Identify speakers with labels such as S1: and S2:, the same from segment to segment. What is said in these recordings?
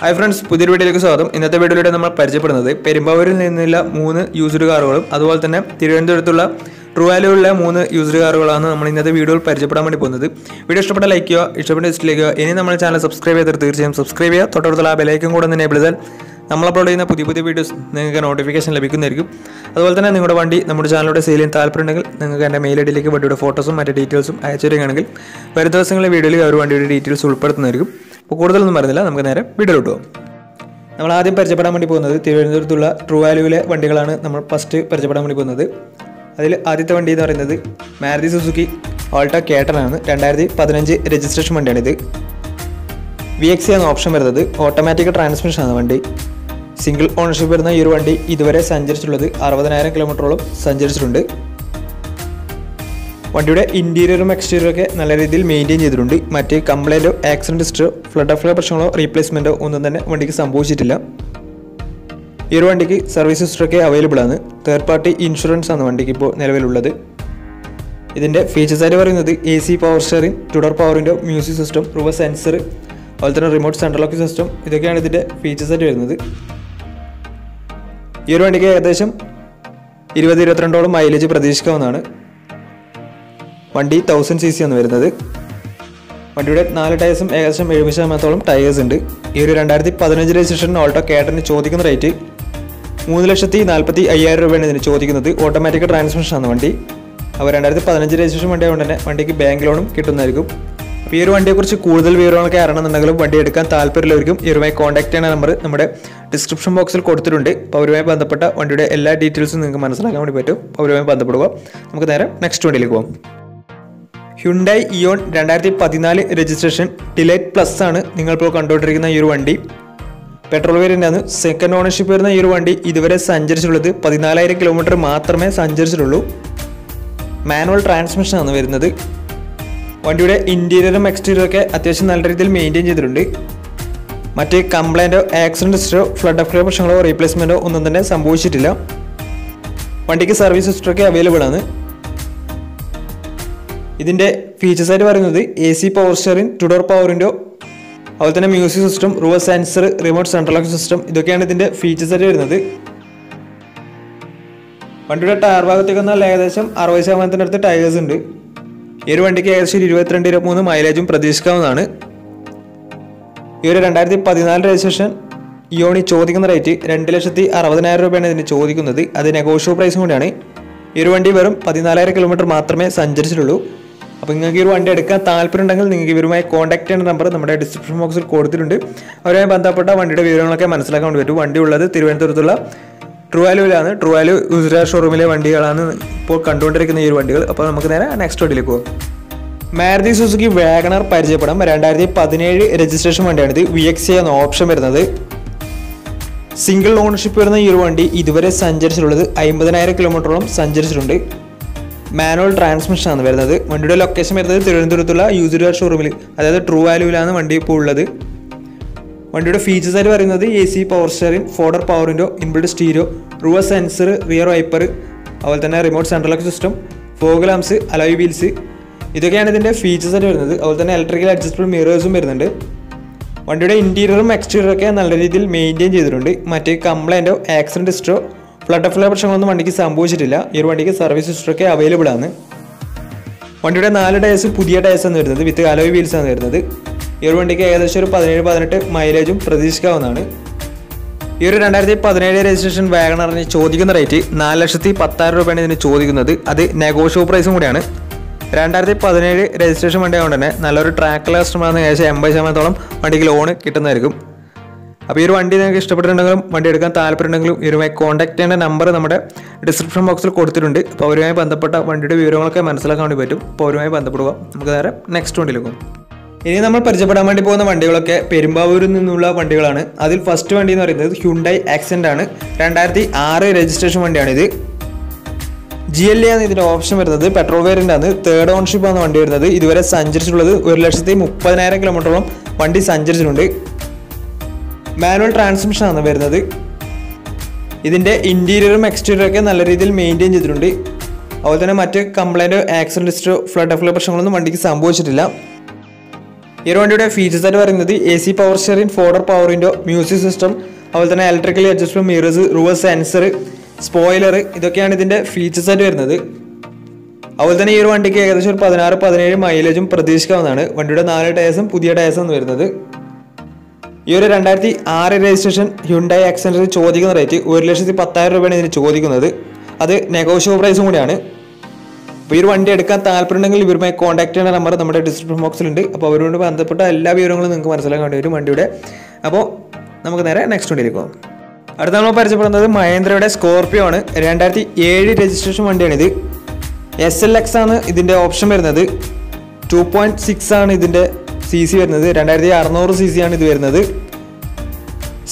S1: Hi friends പുതിയൊരു വീഡിയോയിലേക്ക് സ്വാഗതം. ഇന്നത്തെ വീഡിയോയിലൂടെ നമ്മൾ പരിചയപ്പെടുന്നത് പെരുമ്പാവൂരിൽ നിന്നുള്ള മൂന്ന് യൂസ്ഡ് കാറുകളും അതുപോലെ തന്നെ തിരുവനന്തപുരത്തുള്ള ട്രൂവാലുകളിലെ മൂന്ന് യൂസ്ഡ് കാറുകളാണ് നമ്മൾ ഇന്നത്തെ വീഡിയോയിൽ പരിചയപ്പെടാൻ വേണ്ടി പോകുന്നത്. വീഡിയോ ഇഷ്ടപ്പെട്ട ലൈക്ക് ചെയ്യുക ഇഷ്ടപ്പെട്ട ഡിസ്റ്റിലേക്ക് ചെയ്യുക ഇനി നമ്മൾ ചാനൽ സബ്സ്ക്രൈബ് ചെയ്തിട്ട് തീർച്ചയായും സബ്സ്ക്രൈബ് ചെയ്യുക. തൊട്ടടുത്തുള്ള ആ ബെലൈക്കും കൂടെ ഒന്ന് എനേബിൾ ചെയ്താൽ നമ്മൾ അപ്ലോഡ് ചെയ്യുന്ന പുതിയ പുതിയ വീഡിയോസ് നിങ്ങൾക്ക് നോട്ടിഫിക്കേഷൻ ലഭിക്കുന്നതായിരിക്കും. അതുപോലെ തന്നെ നിങ്ങളുടെ വണ്ടി നമ്മുടെ ചാനലിലൂടെ സെയിൽ ചെയ്യാൻ താല്പര്യമുണ്ടെങ്കിൽ നിങ്ങൾക്ക് എന്റെ മെയിൽ ഐഡിയിലേക്ക് ഡിയിലേക്ക് വണ്ടിയുടെ ഫോട്ടോസും മറ്റു ഡീറ്റെയിൽസും അയച്ചു തരികയാണെങ്കിൽ വരും ദിവസങ്ങളിലെ വീഡിയോയിൽ ഒരു വണ്ടിയുടെ ഡീറ്റെയിൽസ് ഉൾപ്പെടുത്തുന്നതായിരിക്കും. അപ്പോൾ കൂടുതലൊന്നും പറഞ്ഞില്ല നമുക്ക് നേരെ വീഡിയോയിലോട്ട് പോകാം. നമ്മൾ ആദ്യം പരിചയപ്പെടാൻ വേണ്ടി പോകുന്നത് തിരുവനന്തപുരത്തുള്ള ട്രൂ വാല്യൂവിലെ വണ്ടികളാണ് നമ്മൾ ഫസ്റ്റ് പരിചയപ്പെടാൻ വേണ്ടി പോകുന്നത്. അതിൽ ആദ്യത്തെ വണ്ടി എന്ന് പറയുന്നത് മാരുതി സുസുക്കി ഓൾട്ട കേട്ടനാണ്. രണ്ടായിരത്തി പതിനഞ്ച് രജിസ്ട്രേഷൻ വണ്ടിയാണിത്. വി എക്സ് എന്ന ഓപ്ഷൻ വരുന്നത്. ഓട്ടോമാറ്റിക് ട്രാൻസ്മിഷൻ ആണ് വണ്ടി. സിംഗിൾ ഓണർഷിപ്പ് വരുന്ന ഈ ഒരു വണ്ടി ഇതുവരെ സഞ്ചരിച്ചിട്ടുള്ളത് അറുപതിനായിരം കിലോമീറ്ററോളം സഞ്ചരിച്ചിട്ടുണ്ട്. വണ്ടിയുടെ ഇന്റീരിയറും എക്സ്റ്റീരിയറും ഒക്കെ നല്ല രീതിയിൽ മെയിന്റെയിൻ ചെയ്തിട്ടുണ്ട്. മറ്റ് കംപ്ലൈന്റോ ആക്സിഡന്റ് ഹിസ്റ്ററോ ഫ്ലഡ് ഓഫ് പ്രശ്നങ്ങളോ റീപ്ലേസ്മെന്റോ ഒന്നും തന്നെ വണ്ടിക്ക് സംഭവിച്ചിട്ടില്ല. ഈ ഒരു വണ്ടിക്ക് സർവീസ് ഹിസ്റ്ററൊക്കെ അവൈലബിൾ ആണ്. തേർഡ് പാർട്ടി ഇൻഷുറൻസ് ആണ് വണ്ടിക്ക് ഇപ്പോൾ നിലവിലുള്ളത്. ഇതിന്റെ ഫീച്ചേഴ്സ് ആയിട്ട് പറയുന്നത് A C power steering two door പവറിന്റെ മ്യൂസിക് സിസ്റ്റം റിവർ സെൻസർ അതുപോലെ തന്നെ റിമോട്ട് സെൻട്രൽ ലോക്ക് സിസ്റ്റം ഇതൊക്കെയാണ് ഇതിന്റെ ഫീച്ചേഴ്സ് ആയിട്ട് വരുന്നത്. ഈ ഒരു വണ്ടിക്ക് ഏകദേശം ഇരുപത് ഇരുപത്തിരണ്ടോളം മൈലേജ് പ്രതീക്ഷിക്കാവുന്നതാണ്. വണ്ടി തൗസൻഡ് സി സി ആണ് വരുന്നത്. വണ്ടിയുടെ നാല് ടയേഴ്സും ഏകദേശം എഴുപത് ശതമാനത്തോളം ടയേഴ്സ് ഉണ്ട്. ഈ ഒരു രണ്ടായിരത്തി പതിനഞ്ച് രജിസ്ട്രേഷൻ ഓൾട്ടോ കേട്ടറിന് ചോദിക്കുന്ന റേറ്റ് മൂന്ന് ലക്ഷത്തി നാൽപ്പത്തി അയ്യായിരം രൂപയാണ് ഇതിന് ചോദിക്കുന്നത്. ഓട്ടോമാറ്റിക് ട്രാൻസ്മിഷൻ ആണ് വണ്ടി. അപ്പോൾ രണ്ടായിരത്തി പതിനഞ്ച് രജിസ്ട്രേഷൻ വണ്ടി ആയതുകൊണ്ട് തന്നെ വണ്ടിക്ക് ബാങ്ക് ലോണും കിട്ടുന്നതായിരിക്കും. അപ്പോൾ ഈ ഒരു വണ്ടിയെക്കുറിച്ച് കൂടുതൽ വിവരങ്ങളൊക്കെ അറിയണമെന്നുണ്ടെങ്കിലും വണ്ടി എടുക്കാൻ താല്പര്യമുള്ളവർക്കും ഈ ഒരുമായി കോൺടാക്ട് ചെയ്യുന്ന നമ്പർ നമ്മുടെ ഡിസ്ക്രിപ്ഷൻ ബോക്സിൽ കൊടുത്തിട്ടുണ്ട്. അപ്പോൾ അവരുമായി ബന്ധപ്പെട്ട വണ്ടിയുടെ എല്ലാ ഡീറ്റെയിൽസും നിങ്ങൾക്ക് മനസ്സിലാക്കാൻ വേണ്ടി പറ്റും. അവരുമായി ബന്ധപ്പെടുക. നമുക്ക് നേരെ നെക്സ്റ്റ് വണ്ടിയിലേക്ക് പോകാം. ഹ്യുണ്ടായി ഇയോൺ രണ്ടായിരത്തി പതിനാല് രജിസ്ട്രേഷൻ ഡിലൈറ്റ് പ്ലസ് ആണ് നിങ്ങളിപ്പോൾ കണ്ടുകൊണ്ടിരിക്കുന്ന ഈ ഒരു വണ്ടി. പെട്രോൾ വേരിയന്റാണ് സെക്കൻഡ് ഓണർഷിപ്പ് വരുന്ന ഈ ഒരു വണ്ടി ഇതുവരെ സഞ്ചരിച്ചിട്ടുള്ളത് പതിനാലായിരം കിലോമീറ്റർ മാത്രമേ സഞ്ചരിച്ചിട്ടുള്ളൂ. മാനുവൽ ട്രാൻസ്മിഷൻ ആണ് വരുന്നത്. വണ്ടിയുടെ ഇന്റീരിയറും എക്സ്റ്റീരിയറും ഒക്കെ അത്യാവശ്യം നല്ല രീതിയിൽ മെയിന്റെയിൻ ചെയ്തിട്ടുണ്ട്. മറ്റ് കംപ്ലൈന്റോ ആക്സിഡന്റ് ഹിസ്റ്ററോ ഫ്ലഡ് ഓഫ് പ്രശ്നങ്ങളോ റീപ്ലേസ്മെന്റോ ഒന്നും തന്നെ സംഭവിച്ചിട്ടില്ല. വണ്ടിക്ക് സർവീസ് ഹിസ്റ്ററൊക്കെ അവൈലബിൾ ആണ്. ഇതിന്റെ ഫീച്ചേഴ്സായിട്ട് പറയുന്നത് A C power steering two door പവറിന്റെ അതുപോലെ തന്നെ music system reverse sensor remote central lock system ഇതൊക്കെയാണ് ഇതിന്റെ ഫീച്ചേഴ്സായിട്ട് വരുന്നത്. വണ്ടിയുടെ ടയർ ഭാഗത്തേക്ക് വന്നാൽ ഏകദേശം അറുപത് ശതമാനത്തിന്റെ അടുത്ത് ടയേഴ്സ് ഉണ്ട്. ഈ ഒരു വണ്ടിക്ക് ഏകദേശം ഇരുപത്തിരണ്ട് ഇരുപത്തിമൂന്ന് മൈലേജും പ്രതീക്ഷിക്കാവുന്നതാണ്. ഈ ഒരു രണ്ടായിരത്തി പതിനാല് രജിസ്ട്രേഷൻ ഇയോണി ചോദിക്കുന്ന റേറ്റ് രണ്ട് ലക്ഷത്തി അറുപതിനായിരം രൂപയാണ് ഇതിന് ചോദിക്കുന്നത്. അത് നെഗോഷ്യബിൾ പ്രൈസും കൂടിയാണ്. ഈ ഒരു വണ്ടി വെറും പതിനാലായിരം കിലോമീറ്റർ മാത്രമേ സഞ്ചരിച്ചിട്ടുള്ളൂ. അപ്പോൾ നിങ്ങൾക്ക് ഈ ഒരു വണ്ടി എടുക്കാൻ താല്പര്യം ഉണ്ടെങ്കിൽ നിങ്ങൾക്ക് ഇവരുമായി കോൺടാക്ട് ചെയ്യുന്ന നമ്പർ നമ്മുടെ ഡിസ്ക്രിപ്ഷൻ ബോക്സിൽ കൊടുത്തിട്ടുണ്ട്. അവരുമായി ബന്ധപ്പെട്ട വണ്ടിയുടെ വിവരങ്ങളൊക്കെ മനസ്സിലാക്കാൻ പറ്റും വണ്ടി ഉള്ളത് തിരുവനന്തപുരത്തുള്ള ട്രുവാലുവിലാണ്. ട്രുവാലു ഗുജറാ ഷോറൂമിലെ വണ്ടികളാണ് ഇപ്പോൾ കണ്ടുകൊണ്ടിരിക്കുന്ന ഈ ഒരു വണ്ടികൾ. അപ്പോൾ നമുക്ക് നേരെ നെക്സ്റ്റ് വണ്ടിയിലേക്ക് പോകാം മാരുതി സുസുക്കി വാഗണർ പരിചയപ്പെടാം. രണ്ടായിരത്തി പതിനേഴ് രജിസ്ട്രേഷൻ വണ്ടിയാണിത് വി എക്സ് എന്ന ഓപ്ഷൻ വരുന്നത്. സിംഗിൾ ഓണർഷിപ്പ് വരുന്ന ഈ ഒരു വണ്ടി ഇതുവരെ സഞ്ചരിച്ചിട്ടുള്ളത് അമ്പതിനായിരം കിലോമീറ്ററോളം സഞ്ചരിച്ചിട്ടുണ്ട്. മാനുവൽ ട്രാൻസ്മിഷൻ ആണ് വരുന്നത്. വണ്ടിയുടെ ലൊക്കേഷൻ വരുന്നത് തിരുവനന്തപുരത്തുള്ള കാർ ഷോറൂമിൽ അതായത് ട്രൂ വാല്യൂവിലാണ് വണ്ടി ഇപ്പോൾ ഉള്ളത്. വണ്ടിയുടെ ഫീച്ചേഴ്സ് ആയിട്ട് പറയുന്നത് A C power steering four door power window inbuilt stereo റൂവ sensor rear wiper അതുപോലെ തന്നെ remote central lock system fog lamps alloy wheels ഇതൊക്കെയാണ് ഇതിന്റെ ഫീച്ചേഴ്സ് ആയിട്ട് വരുന്നത്. അതുപോലെ തന്നെ ഇലക്ട്രിക്കൽ അഡ്ജസ്റ്റബിൾ മിറേഴ്സും വരുന്നുണ്ട്. വണ്ടിയുടെ ഇന്റീരിയറും എക്സ്റ്റീരിയറും ഒക്കെ നല്ല രീതിയിൽ മെയിന്റെയിൻ ചെയ്തിട്ടുണ്ട്. മറ്റ് കംപ്ലൈന്റോ ആക്സിഡന്റ് ഹിസ്റ്ററോ ഓഫ് പ്രശ്നങ്ങളൊന്നും വണ്ടിക്ക് സംഭവിച്ചിട്ടില്ല. ഈ ഒരു വണ്ടിക്ക് സർവീസ് ഹിസ്റ്ററൊക്കെ അവൈലബിൾ ആണ്. വണ്ടിയുടെ നാല് ടയേഴ്സ് പുതിയ ടയേഴ്സ് ആണ് വരുന്നത്. വിത്ത് അലോയ് വീൽസ് ആണ് വരുന്നത്. ഈ ഒരു വണ്ടിക്ക് ഏകദേശം ഒരു പതിനേഴ് പതിനെട്ട് മൈലേജും പ്രതീക്ഷിക്കാവുന്നതാണ്. ഈ ഒരു രണ്ടായിരത്തി പതിനേഴ് രജിസ്ട്രേഷൻ വാഗണറിന് ചോദിക്കുന്ന റേറ്റ് നാല് ലക്ഷത്തി പത്തായിരം രൂപയാണ് ഇതിന് ചോദിക്കുന്നത്. അത് നെഗോഷ്യബിൾ പ്രൈസും കൂടിയാണ്. രണ്ടായിരത്തി പതിനേഴ് രജിസ്ട്രേഷൻ വണ്ടി ആയതുകൊണ്ട് തന്നെ നല്ലൊരു ട്രാക്ക് കസ്റ്റമറാണ് ഏകദേശം എൺപത് ശതമാനത്തോളം വണ്ടിക്ക് ലോൺ കിട്ടുന്നതായിരിക്കും. അപ്പോൾ ഈ ഒരു വണ്ടി നിങ്ങൾക്ക് ഇഷ്ടപ്പെട്ടിട്ടുണ്ടെങ്കിലും വണ്ടി എടുക്കാൻ താല്പര്യമുണ്ടെങ്കിലും ഇവരുമായി കോൺടാക്ട് ചെയ്യേണ്ട നമ്പർ നമ്മുടെ ഡിസ്ക്രിപ്ഷൻ ബോക്സിൽ കൊടുത്തിട്ടുണ്ട്. അപ്പോൾ അവരുമായി ബന്ധപ്പെട്ട വണ്ടിയുടെ വിവരങ്ങളൊക്കെ മനസ്സിലാക്കാൻ വേണ്ടി പറ്റും. അപ്പോൾ അവരുമായി ബന്ധപ്പെടുക. നമുക്ക് നേരെ നെക്സ്റ്റ് വണ്ടിയിലേക്കും ഇനി നമ്മൾ പരിചയപ്പെടാൻ വേണ്ടി പോകുന്ന വണ്ടികളൊക്കെ പെരുമ്പാവൂരിൽ നിന്നുള്ള വണ്ടികളാണ്. അതിൽ ഫസ്റ്റ് വണ്ടി എന്ന് പറയുന്നത് ഹ്യുണ്ടായി ആക്സെന്റ് ആണ്. രണ്ടായിരത്തി ആറ് രജിസ്ട്രേഷൻ വണ്ടിയാണിത്. ജി എൽ എ ആണ് ഇതിന്റെ ഓപ്ഷൻ വരുന്നത്. പെട്രോൾ വേരിയന്റ് ആണ്. തേർഡ് ഓൺഷിപ്പ് ആണ് വണ്ടി വരുന്നത്. ഇതുവരെ സഞ്ചരിച്ചിട്ടുള്ളത് ഒരു ലക്ഷത്തി മുപ്പതിനായിരം കിലോമീറ്ററോളം വണ്ടി സഞ്ചരിച്ചിട്ടുണ്ട്. മാനുവൽ ട്രാൻസ്മിഷൻ ആണ് വരുന്നത്. ഇതിന്റെ ഇന്റീരിയറും എക്സ്റ്റീരിയറും ഒക്കെ നല്ല രീതിയിൽ മെയിന്റെയിൻ ചെയ്തിട്ടുണ്ട്. അതുപോലെ തന്നെ മറ്റ് കംപ്ലൈന്റ് ആക്സിഡന്റ് ലിസ്റ്റോ ഫ്ലഡ് ഓഫ് പ്രശ്നങ്ങളൊന്നും വണ്ടിക്ക് സംഭവിച്ചിട്ടില്ല. ഈ ഒരു വണ്ടിയുടെ ഫീച്ചേഴ്സ് ആയിട്ട് പറയുന്നത് A C power steering four door power window music system അതുപോലെ തന്നെ electrically adjustable mirrors reverse sensor spoiler ഇതൊക്കെയാണ് ഇതിന്റെ ഫീച്ചേഴ്സ് ആയിട്ട് വരുന്നത്. അതുപോലെ തന്നെ ഈ ഒരു വണ്ടിക്ക് ഏകദേശം ഒരു പതിനാറ് പതിനേഴ് മൈലേജും പ്രതീക്ഷിക്കാവുന്നതാണ്. വണ്ടിയുടെ നാല് ടയർസും പുതിയ ടയർസും വരുന്നത്. ഈ ഒരു രണ്ടായിരത്തി ആറ് രജിസ്ട്രേഷൻ ഹ്യുണ്ടായി ആക്സെന്റർ ചോദിക്കുന്ന റേറ്റ് ഒരു ലക്ഷത്തി പത്തായിരം രൂപയാണ് ഇതിന് ചോദിക്കുന്നത്. അത് നെഗോഷ്യബിൾ പ്രൈസും കൂടിയാണ്. അപ്പോൾ ഈ ഒരു വണ്ടി എടുക്കാൻ താല്പര്യമുണ്ടെങ്കിൽ ഇവരുമായി കോൺടാക്ട് ചെയ്യുന്ന നമ്പർ നമ്മുടെ ഡിസ്ക്രിപ്ഷൻ ബോക്സിലുണ്ട് അപ്പോൾ അവരോട് ബന്ധപ്പെട്ട എല്ലാ വിവരങ്ങളും നിങ്ങൾക്ക് മനസ്സിലാക്കാൻ വരും വണ്ടിയുടെ. അപ്പോൾ നമുക്ക് നേരെ നെക്സ്റ്റ് വണ്ടിയിലേക്ക് പോകാം. അടുത്ത നമ്മൾ പരിചയപ്പെടുന്നത് മഹേന്ദ്രയുടെ സ്കോർപ്പിയോ ആണ്. രണ്ടായിരത്തി ഏഴ് രജിസ്ട്രേഷൻ വണ്ടിയാണിത് എസ് എൽ എക്സ് ആണ് ഇതിന്റെ ഓപ്ഷൻ വരുന്നത്. ടു പോയിന്റ് സിക്സ് ആണ് ഇതിന്റെ സി സി വരുന്നത്. രണ്ടായിരത്തി അറുന്നൂറ് സി സി ആണ് ഇത് വരുന്നത്.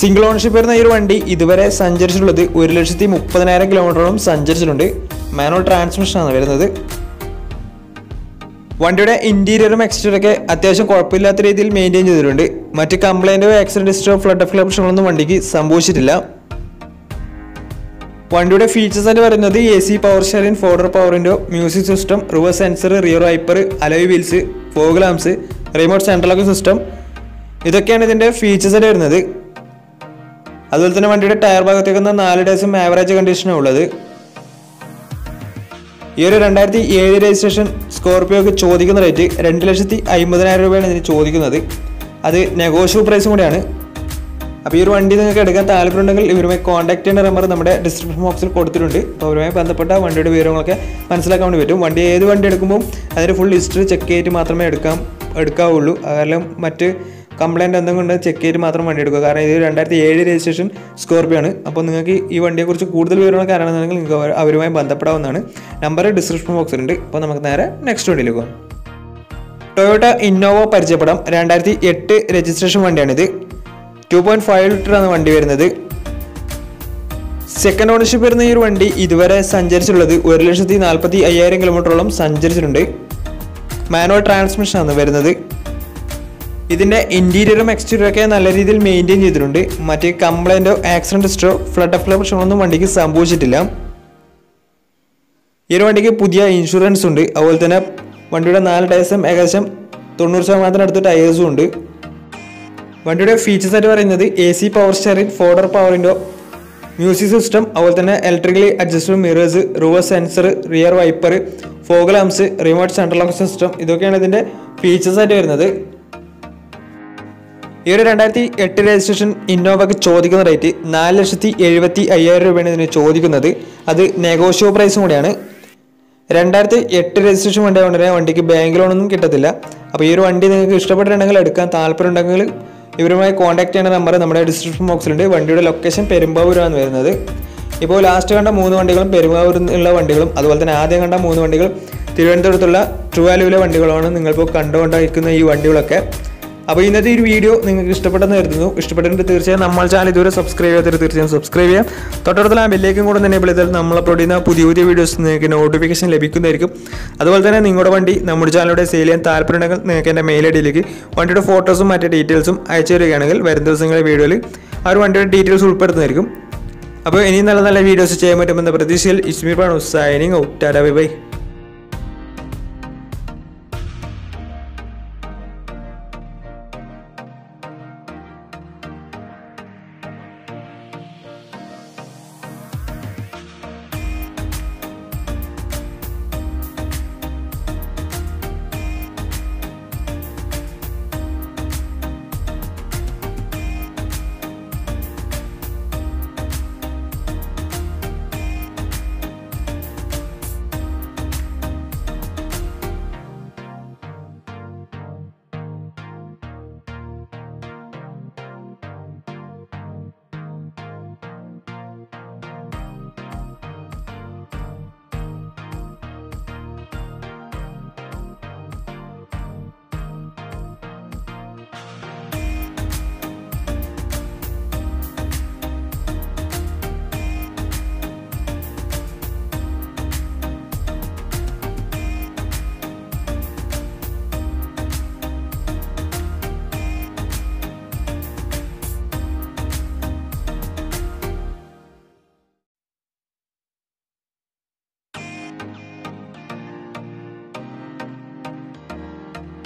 S1: സിംഗിൾ ഓണർഷിപ്പ് വരുന്ന ഈ ഒരു വണ്ടി ഇതുവരെ സഞ്ചരിച്ചിട്ടുള്ളത് ഒരു ലക്ഷത്തി മുപ്പതിനായിരം കിലോമീറ്ററോളം സഞ്ചരിച്ചിട്ടുണ്ട്. മാനുവൽ ട്രാൻസ്മിഷൻ ആണ് വരുന്നത്. വണ്ടിയുടെ ഇന്റീരിയറും എക്സ്റ്റീരിയറൊക്കെ അത്യാവശ്യം കുഴപ്പമില്ലാത്ത രീതിയിൽ മെയിന്റെയിൻ ചെയ്തിട്ടുണ്ട്. മറ്റ് കംപ്ലൈന്റോ ആക്സിഡന്റ് ഹിസ്റ്ററോ ഫ്ലഡ് ഓഫ് പ്രശ്നങ്ങളൊന്നും വണ്ടിക്ക് സംഭവിച്ചിട്ടില്ല. വണ്ടിയുടെ ഫീച്ചേഴ്സ് ആയിട്ട് പറയുന്നത് A C power steering four door പവറിന്റെ music system reverse sensor rear wiper alloy wheels fog lamps remote central lock system ഇതൊക്കെയാണ് ഇതിന്റെ ഫീച്ചേഴ്സ് വരുന്നത്. അതുപോലെ തന്നെ വണ്ടിയുടെ ടയർ ഭാഗത്തേക്ക് വന്ന നാല് ഡേയ്സും ആവറേജ് കണ്ടീഷനാണ് ഉള്ളത്. ഈ ഒരു രണ്ടായിരത്തി ഏഴ് രജിസ്ട്രേഷൻ സ്കോർപ്പിയോക്ക് ചോദിക്കുന്ന റേറ്റ് രണ്ട് ലക്ഷത്തി അമ്പതിനായിരം രൂപയാണ് ഇതിന് ചോദിക്കുന്നത്. അത് നെഗോഷ്യബിൾ പ്രൈസും കൂടിയാണ്. അപ്പോൾ ഈ ഒരു വണ്ടി നിങ്ങൾക്ക് എടുക്കാൻ താല്പര്യമുണ്ടെങ്കിൽ ഇവരുമായി കോൺടാക്ട് ചെയ്യേണ്ട നമ്പർ നമ്മുടെ ഡിസ്ക്രിപ്ഷൻ ബോക്സിൽ കൊടുത്തിട്ടുണ്ട്. അപ്പോൾ അവരുമായി ബന്ധപ്പെട്ട വണ്ടിയുടെ വിവരങ്ങളൊക്കെ മനസ്സിലാക്കാൻ വേണ്ടി പറ്റും. വണ്ടി ഏത് വണ്ടി എടുക്കുമ്പോൾ അതിന്റെ ഫുൾ ഹിസ്റ്ററി ചെക്ക് ചെയ്തിട്ട് മാത്രമേ എടുക്കാം. എടുക്കാവുള്ളൂ. അതെല്ലാം മറ്റ് കംപ്ലൈന്റ് എന്തെങ്കിലും ഉണ്ടെങ്കിൽ ചെക്ക് ചെയ്തിട്ട് മാത്രം വണ്ടി എടുക്കുക. കാരണം ഇത് രണ്ടായിരത്തി ഏഴ് രജിസ്ട്രേഷൻ സ്കോർപ്പിയോ ആണ്. അപ്പോൾ നിങ്ങൾക്ക് ഈ വണ്ടിയെക്കുറിച്ച് കൂടുതൽ വിവരങ്ങളൊക്കെ അറിയണമെന്നുണ്ടെങ്കിൽ നിങ്ങൾക്ക് അവരുമായി ബന്ധപ്പെടാവുന്നതാണ്. നമ്പർ ഡിസ്ക്രിപ്ഷൻ ബോക്സിലുണ്ട് അപ്പോൾ നമുക്ക് നേരെ നെക്സ്റ്റ് വണ്ടിയിലേക്ക് പോകാം. ടൊയോട്ട ഇന്നോവ പരിചയപ്പെടാം. രണ്ടായിരത്തി എട്ട് രജിസ്ട്രേഷൻ വണ്ടിയാണിത് ടു പോയിന്റ് ഫൈവ് ലിറ്ററാണ് വണ്ടി വരുന്നത്. സെക്കൻഡ് ഓണർഷിപ്പ് വരുന്ന ഈ ഒരു വണ്ടി ഇതുവരെ സഞ്ചരിച്ചിട്ടുള്ളത് ഒരു ലക്ഷത്തി നാൽപ്പത്തി അയ്യായിരം കിലോമീറ്ററോളം സഞ്ചരിച്ചിട്ടുണ്ട്. മാനുവൽ ട്രാൻസ്മിഷൻ ആണ് വരുന്നത്. ഇതിന്റെ ഇന്റീരിയറും എക്സ്റ്റീരിയറും ഒക്കെ നല്ല രീതിയിൽ മെയിന്റെയിൻ ചെയ്തിട്ടുണ്ട്. മറ്റ് കംപ്ലൈന്റോ ആക്സിഡന്റ് ഹിസ്റ്ററോ ഫ്ലഡ് ഫ്ലഡ് പ്രശ്നങ്ങളൊന്നും വണ്ടിക്ക് സംഭവിച്ചിട്ടില്ല. ഈ ഒരു വണ്ടിക്ക് പുതിയ ഇൻഷുറൻസ് ഉണ്ട്. അതുപോലെ തന്നെ വണ്ടിയുടെ നാല് ടയേഴ്സും ഏകദേശം തൊണ്ണൂറ് ശതമാനത്തിനടുത്ത് ടയേഴ്സും ഉണ്ട്. വണ്ടിയുടെ ഫീച്ചേഴ്സ് ആയിട്ട് പറയുന്നത് A C power steering four door പവറിന്റെ മ്യൂസിക് സിസ്റ്റം അതുപോലെ തന്നെ electrically adjustable mirrors reverse sensor rear wiper fog lamps remote central lock system ഇതൊക്കെയാണ് ഇതിന്റെ ഫീച്ചേഴ്സ് ആയിട്ട് വരുന്നത്. ഈ ഒരു രണ്ടായിരത്തി എട്ട് രജിസ്ട്രേഷൻ ഇന്നോവയ്ക്ക് ചോദിക്കുന്ന റേറ്റ് നാല് ലക്ഷത്തി എഴുപത്തി അയ്യായിരം രൂപയാണ് ഇതിന് ചോദിക്കുന്നത്. അത് നെഗോഷ്യോ പ്രൈസും കൂടിയാണ്. രണ്ടായിരത്തി എട്ട് രജിസ്ട്രേഷൻ വണ്ടി ആയതുകൊണ്ട് വണ്ടിക്ക് ബാങ്ക് ലോണൊന്നും കിട്ടത്തില്ല. അപ്പോൾ ഈ ഒരു വണ്ടി നിങ്ങൾക്ക് ഇഷ്ടപ്പെട്ടിട്ടുണ്ടെങ്കിൽ എടുക്കാൻ താല്പര്യമുണ്ടെങ്കിൽ ഇവരുമായി കോൺടാക്ട് ചെയ്യുന്ന നമ്പർ നമ്മുടെ ഡിസ്ക്രിപ്ഷൻ ബോക്സിലുണ്ട് വണ്ടിയുടെ ലൊക്കേഷൻ പെരുമ്പാവൂരാണ് വരുന്നത്. ഇപ്പോൾ ലാസ്റ്റ് കണ്ട മൂന്ന് വണ്ടികളും പെരുമ്പാവൂരിൽ വണ്ടികളും അതുപോലെ തന്നെ ആദ്യം കണ്ട മൂന്ന് വണ്ടികൾ തിരുവനന്തപുരത്തുള്ള ട്രുവാലുവിലെ വണ്ടികളാണ് നിങ്ങളിപ്പോൾ കണ്ടുകൊണ്ടിരിക്കുന്ന ഈ വണ്ടികളൊക്കെ. അപ്പോൾ ഇന്നത്തെ ഒരു വീഡിയോ നിങ്ങൾക്ക് ഇഷ്ടപ്പെട്ടെന്ന് കരുതുന്നു. ഇഷ്ടപ്പെട്ടിട്ടുണ്ട് തീർച്ചയായും നമ്മൾ ചാനൽ ഇതുവരെ സബ്സ്ക്രൈബ് ചെയ്യാത്തവർ തീർച്ചയായും സബ്സ്ക്രൈബ് ചെയ്യാം. തൊട്ടടുത്തുള്ള ആ ബെല്ലേക്കും കൂടെ തന്നെ ചെയ്താൽ നമ്മൾ അപ്ലോഡ് ചെയ്യുന്ന പുതിയ പുതിയ വീഡിയോസ് നിങ്ങൾക്ക് നോട്ടിഫിക്കേഷൻ ലഭിക്കുന്നതായിരിക്കും. അതുപോലെ തന്നെ നിങ്ങളുടെ വണ്ടി നമ്മുടെ ചാനലിലൂടെ സെയിൽ ചെയ്യാൻ താല്പര്യമുണ്ടെങ്കിൽ നിങ്ങൾക്ക് എന്റെ മെയിൽ ഐ ഡിയിലേക്ക് വണ്ടിയുടെ ഫോട്ടോസും മറ്റു ഡീറ്റെയിൽസും അയച്ചു തരികയാണെങ്കിൽ വരും ദിവസങ്ങളിലെ വീഡിയോയിൽ ആ ഒരു വണ്ടിയുടെ ഡീറ്റെയിൽസ് ഉൾപ്പെടുത്തുന്നതായിരിക്കും. അപ്പോൾ ഇനിയും നല്ല നല്ല വീഡിയോസ് ചെയ്യാൻ പറ്റുമെന്ന പ്രതീക്ഷയിൽ ഇസ്മീർ പാണു signing out Tata bye by.